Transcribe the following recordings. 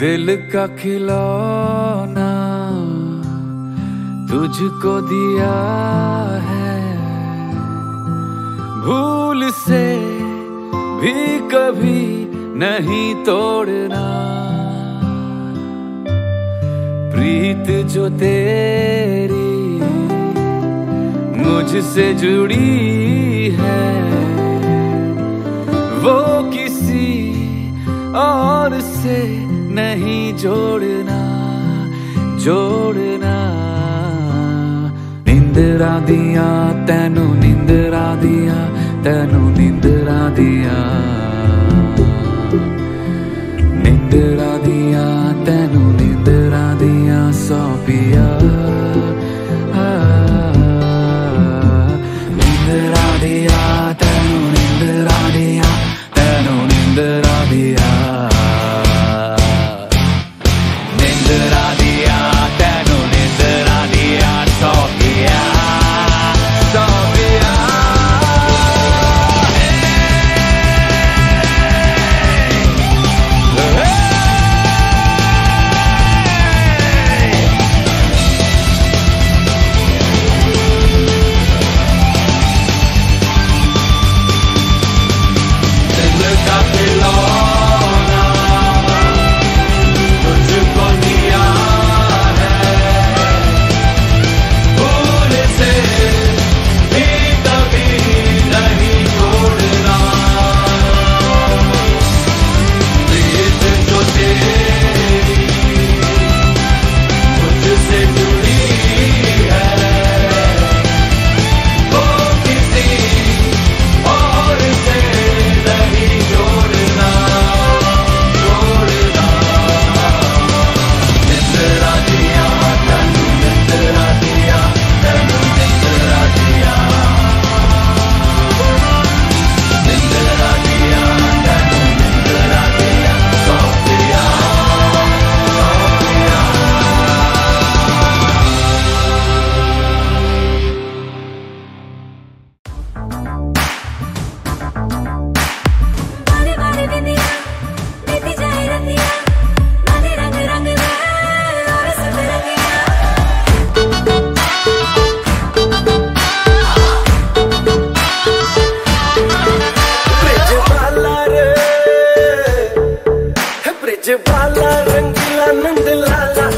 दिल का खिलौना तुझको दिया है। भूल से भी कभी नहीं तोड़ना। प्रीत जो तेरी मुझसे जुड़ी है, वो किस और से नहीं जोड़ना जोड़ना। निंदरा दिया, तेनू निंदरा दिया, तेनू निंदरा दिया। निंदरा दिया, तेनु लाला रंगीला नंद लाला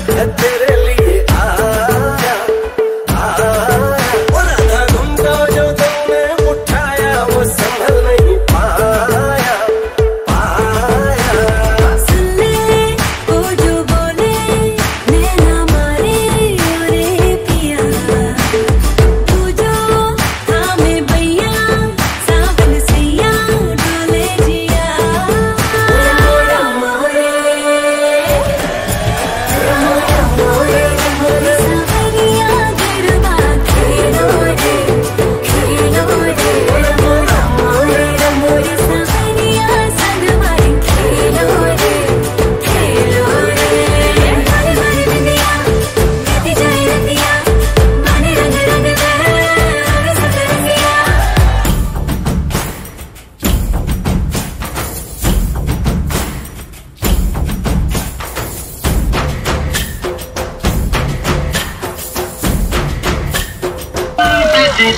Hey,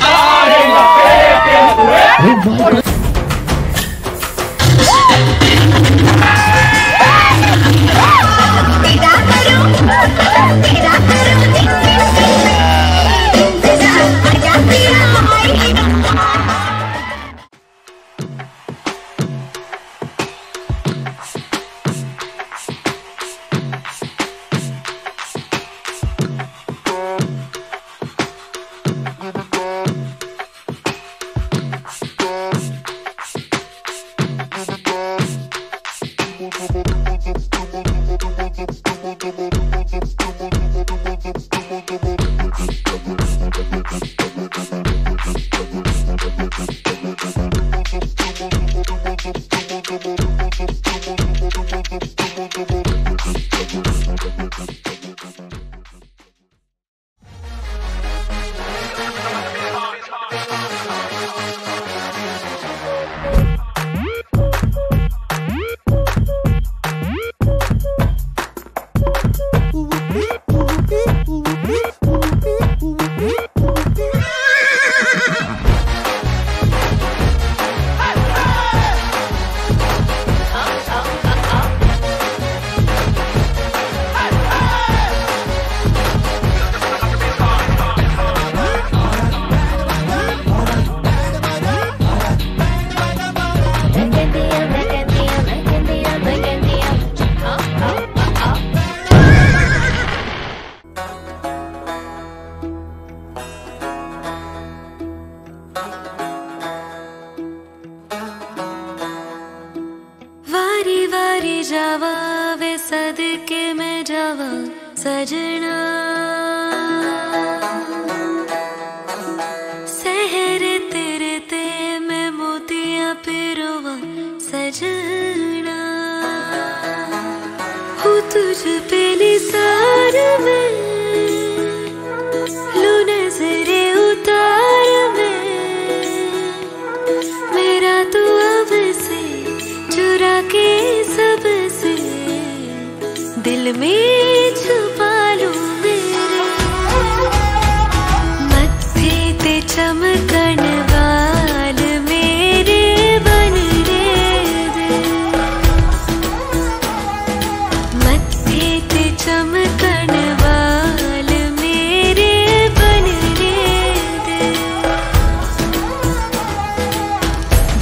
सजना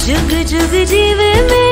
जुग जुग जीवे मेरा